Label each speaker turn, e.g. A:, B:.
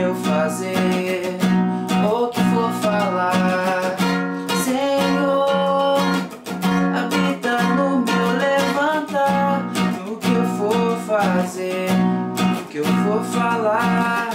A: eu fazer ou o que for falar. Senhor, habita no meu levantar, O que eu for fazer, no que eu for falar.